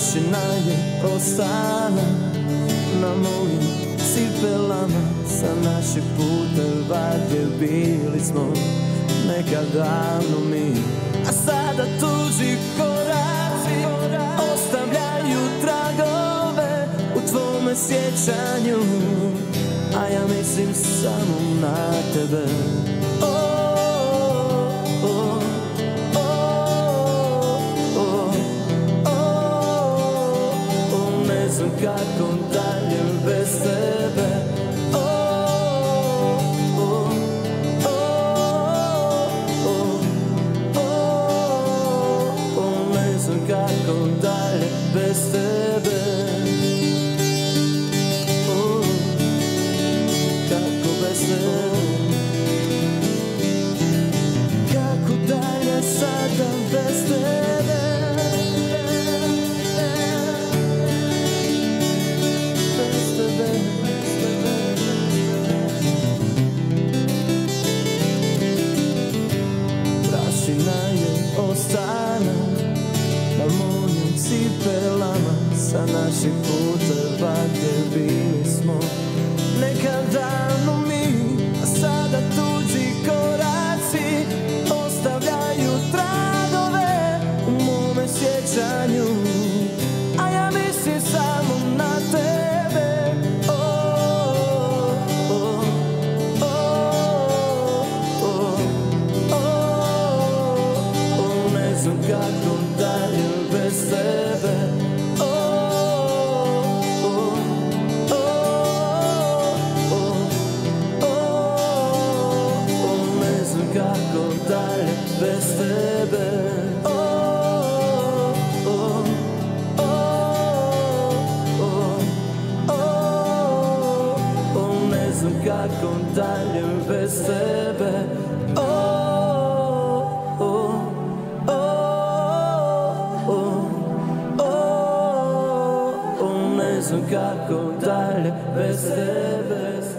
Prašina je ostala na mojim cipelama. Sa naših puteva gdje bili smo nekad davno mi. A sada tuži koraci Ostavljaju tragove u tvome sjećanju. A ja mislim samo na tebe kako dalje bez tebe oh, oh, oh, dalje bez tebe Kako dalje sada bez Ostala na mojim cipelama Sa naših puteva gdje bili smo. Nekad kako dalje bez tebe oh, oh, oh, Ne znam kako dalje bez tebe oh, oh, oh, oh, Ne znam kako dalje bez tebe